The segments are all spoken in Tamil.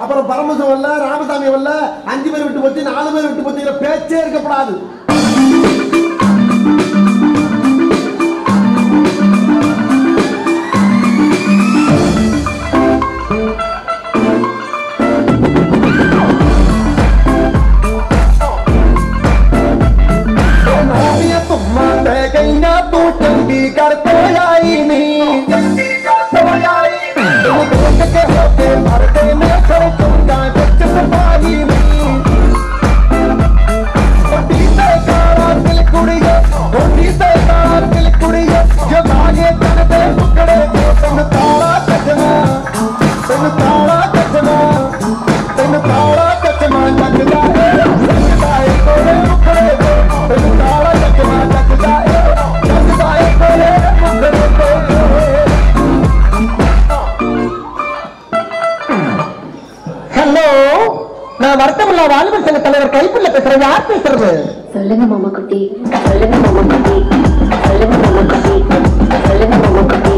அப்புறம் பரமசம் வரல ராமசாமி வரல அஞ்சு பேர் விட்டு போச்சு நாலு பேர் விட்டு போச்சு பேச்சே இருக்கப்படாது நான் வருத்தமில்லா வாலிபர் சங்க தலைவர் கைப்புள்ள பேசுறேன் யார் பேசுறது? சொல்லுங்க மாமா குட்டி சொல்லுங்க மாமா குட்டி சொல்லுங்க மாமா குட்டி சொல்லுங்க மாமா குட்டி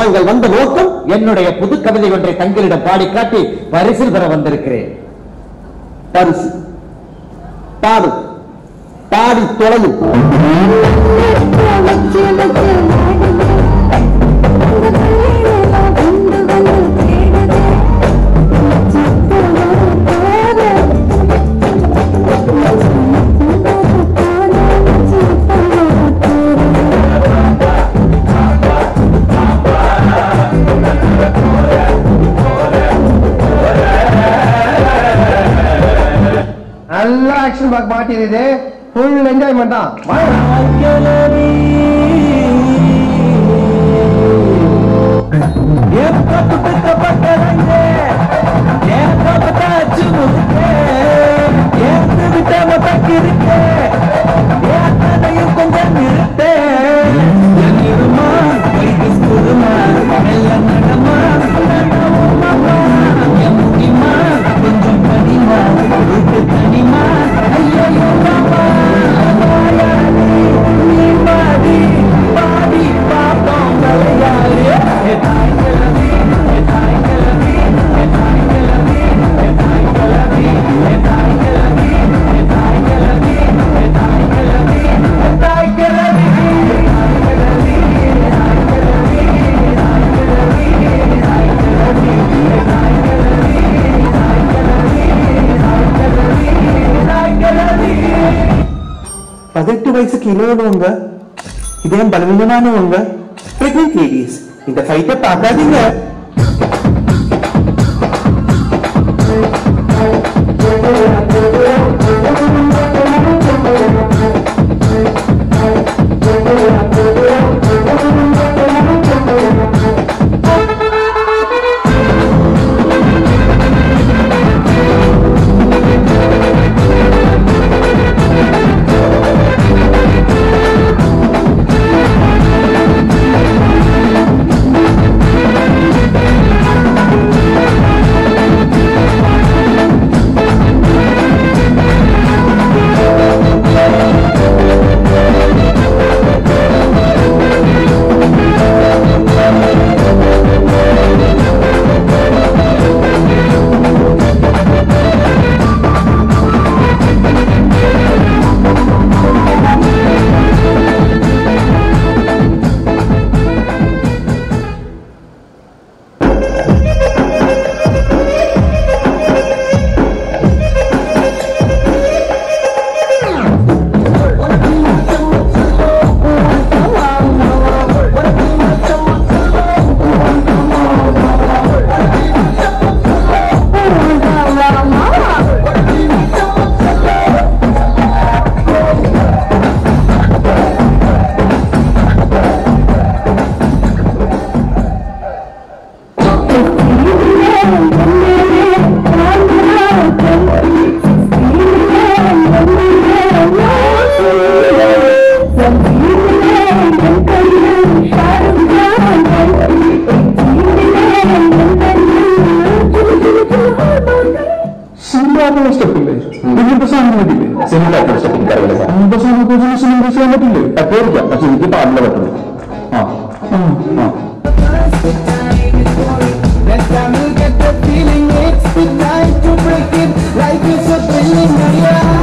தாங்கள் வந்த நோக்கம் என்னுடைய புது கவிதை ஒன்றை தங்களிடம் பாடி காட்டி பரிசில் பெற வந்திருக்கிறேன். பரிசு. பாடு. பாடி தொலையும் நல்ல ஆக்ஷன் பார்க்க மாட்டேங்குது ஃபுல் என்ஜாய்மெண்ட் தான். பதினெட்டு வயசுக்கு இளையவங்க இதயம் பலவீனமானவங்க பிரெக்னென்ட் லேடிஸ் இந்த ஃபைட்டை பார்க்காதீங்க. സിമ്പിളായിട്ടുള്ള സ്റ്റെപ്പില്ലേ വലിയ സാധനം പറ്റില്ലേ സിമ്പിളായിട്ടുള്ള സ്റ്റെപ്പ് എനിക്കറിയില്ല സാർ അങ്ങനത്തെ സാധനത്തിന് സിമ്പിൾ ചെയ്യാൻ പറ്റില്ലേ? പറ്റുമായിരിക്കാം പക്ഷെ എനിക്ക് പാടില്ല പറ്റുള്ളൂ ആ. ആ. Feeling it's the night to break it. Life is a thrilling, yeah.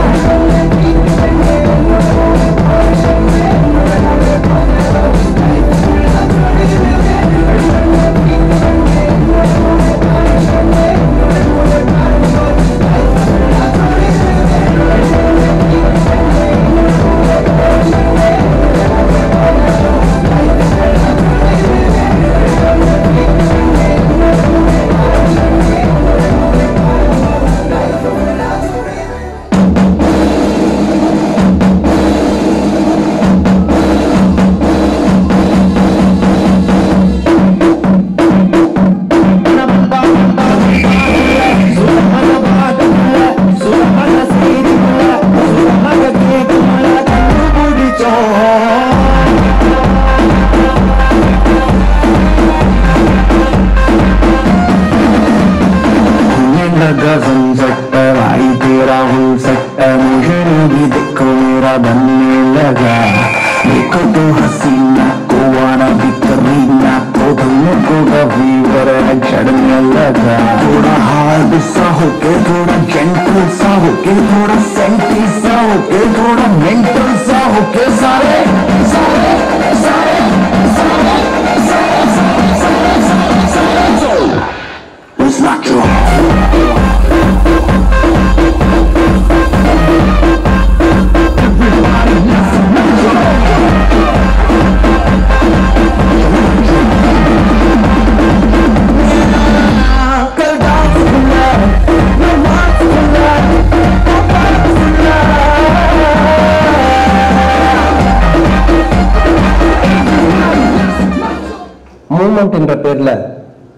Movement என்ற பேர்ல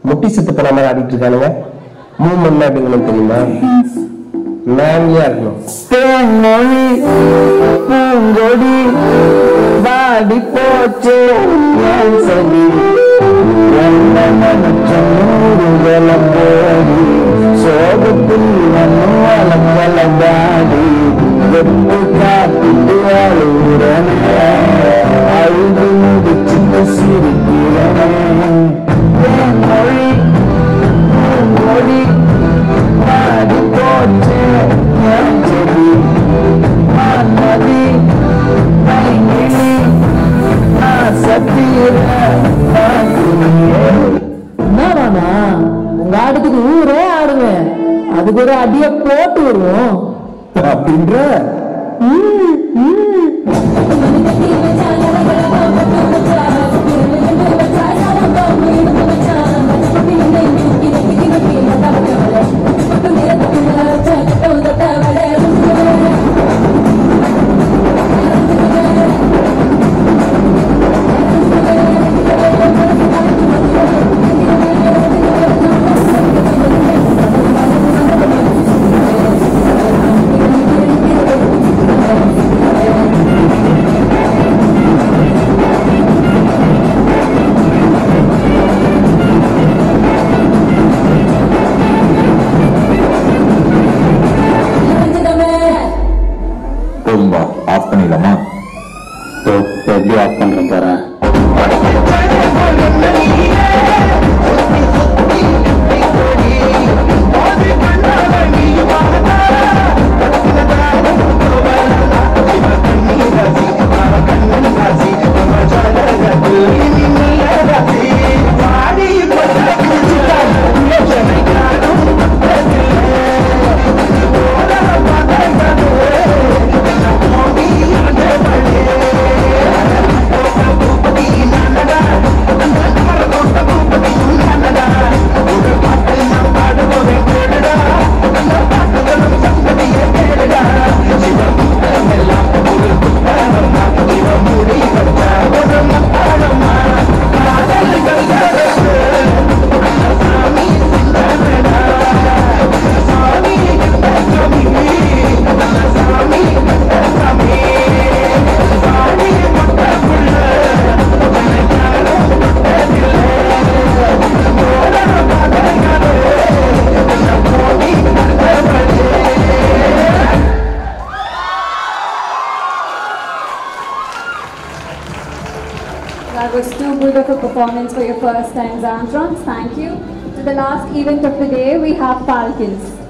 முட்டி சித்து பண்ண மாதிரி ஆடிட்டு இருக்கானுங்க. மூவ்மெண்ட் அப்படிங்கிறது தெரியுமா? மேன்லியா இருக்கணும் தேன்மொழி பூங்கொடி வாடி போச்சு. சரி சோகத்தில் நம்ம வளம் உங்க ஆட்டத்துக்கு ஊரே ஆடுவேன் அதுக்கு ஒரு அடிய போட்டு வருவோம் அப்படின்ற? Performance for your first time, Zantrons. Thank you. To the last event of the day, we have Falcons.